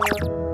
you